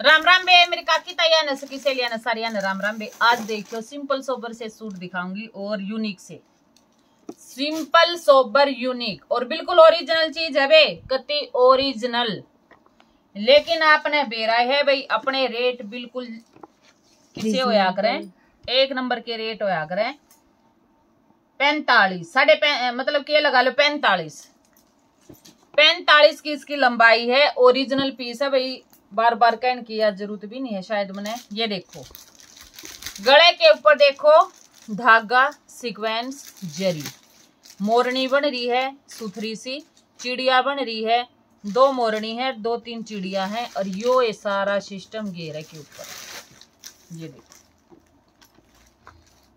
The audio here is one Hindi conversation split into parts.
राम राम बे मेरी काकी ताया ने सकी से लिया सारिया ने राम राम बे। आज देखियो सिंपल सोबर से सूट दिखाऊँगी और यूनिक से। सिंपल सोबर यूनिक और बिल्कुल ओरिजिनल चीज़ है बे कति ओरिजिनल लेकिन आपने बेरा है भाई अपने रेट बिल्कुल किसे होया करें? एक नंबर के रेट होया करें। पैंतालीस साढ़े पै मतलब कि लगा लो पैंतालीस। पैंतालीस की इसकी लंबाई है ओरिजिनल पीस है भाई। बार बार कहने की यार ज़रूरत भी नहीं है, शायद मैंने ये देखो। गले के ऊपर देखो, धागा सीक्वेंस जरी। मोरनी बन रही है, सुथरी सी। चिड़िया बन रही है, दो मोरनी है, दो तीन चिड़िया है और यो ये सारा सिस्टम घेरे के ऊपर। ये देखो।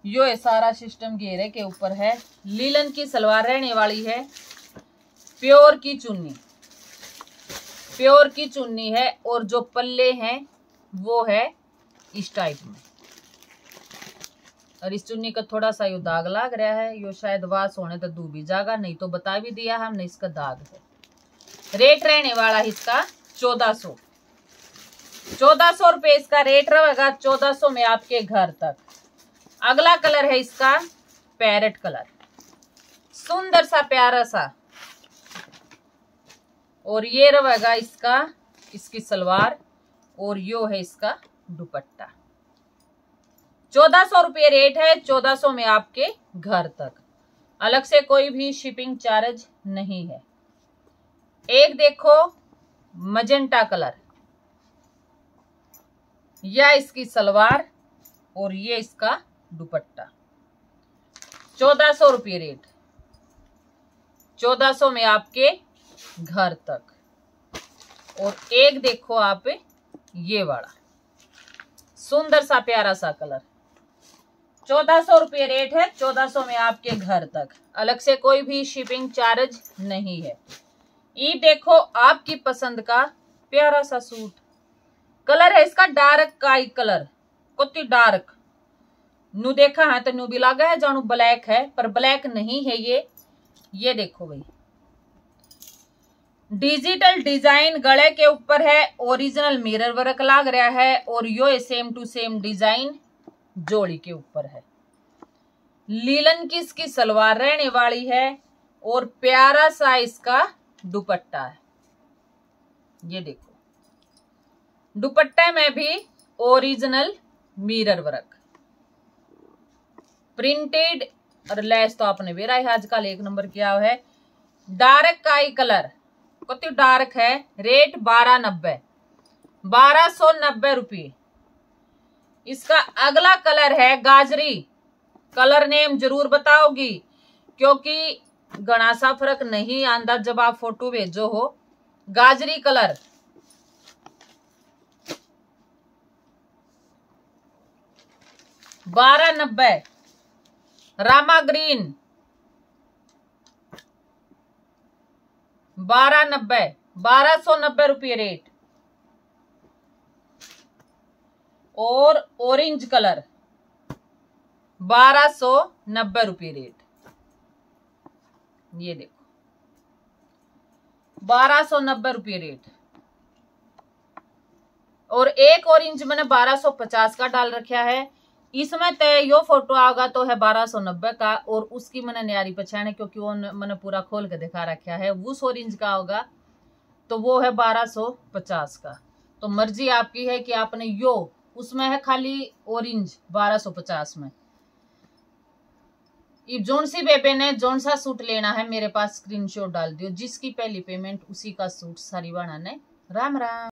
यो ये सारा सिस्टम घेरे के ऊपर है। लीलन की सलवार रहने वाली है, प्योर की चुन्नी। प्योर की चुन्नी है और जो पल्ले हैं, वो है इस टाइप में। और इस चुन्नी का थोड़ा सा यो दाग लाग रहा है, यो शायद वास होने तो भी जागा, नहीं तो बता भी दिया हमने इसका दाग है। रेट रहने वाला इसका चौदह सौ। चौदह सौ रुपये इसका रेट रहेगा चौदह सौ में आपके घर तक। अगला कलर है इसका पैरेट कलर। सुंदर सा प्यारा सा और ये रहेगा इसका, इसकी सलवार और यो है इसका दुपट्टा। चौदह सौ रुपये रेट है, चौदह सौ में आपके घर तक। अलग से कोई भी शिपिंग चार्ज नहीं है। एक देखो मजेंटा कलर या इसकी सलवार और ये इसका दुपट्टा। चौदह सौ रुपये रेट। चौदह सौ में आपके घर तक। और एक देखो आप ये वाला। सुंदर सा प्यारा सा कलर। चौदह सौ रुपये रेट है, चौदह सौ में आपके घर तक। अलग से कोई भी शिपिंग चार्ज नहीं है। ये देखो आपकी पसंद का प्यारा सा सूट। कलर है इसका डार्क काई कलर। कुत्ती डार्क। नू देखा है तो नू भी लगा है जानू ब्लैक है, पर ब्लैक नहीं है ये। ये देखो भाई। डिजिटल डिज़ाइन गले के ऊपर है, ओरिजिनल मिरर वर्क लाग रहा है और यो सेम टू सेम डिज़ाइन जोड़ी के ऊपर है। लीलन की इसकी सलवार रहने वाली है और प्यारा सा इसका दुपट्टा है। ये देखो। दुपट्टे में भी ओरिजिनल मिरर वर्क। प्रिंटेड और लेस तो आपने बेरा है आजकल एक नंबर किया है। डार्क काई कलर कति डार्क है, रेट बारह नब्बे। बारह सौ नब्बे रुपये। इसका अगला कलर है गाजरी। कलर नेम ज़रूर बताओगी, क्योंकि घना सा फ़र्क नहीं आंदा जब आप फ़ोटो भेजो हो। गाजरी कलर। बारह नब्बे। रामा ग्रीन। बारह नब्बे, बारह सौ नब्बे रुपये रेट और ऑरेंज कलर बारह सौ नब्बे रुपये रेट ये देखो, बारह सौ नब्बे रुपये रेट और एक ऑरेंज मैंने बारह सौ पचास का डाल रखा है। इसमें तय यो फ़ोटो आगा तो है बारह सौ नब्बे का, और उसकी मैंने न्यारी पहचान है, क्योंकि वो मैंने पूरा खोल के दिखा रखा है। उस ऑरेंज का होगा तो वो है बारह सौ पचास का। तो मर्ज़ी आपकी है कि आपने यो, उसमें है खाली ऑरेंज बारह सौ पचास में। जोन सी बेबे ने जोन सा सूट लेना है, मेरे पास स्क्रीनशॉट डाल दियो। जिसकी पहली पेमेंट उसी का सूट सारी ने। राम राम।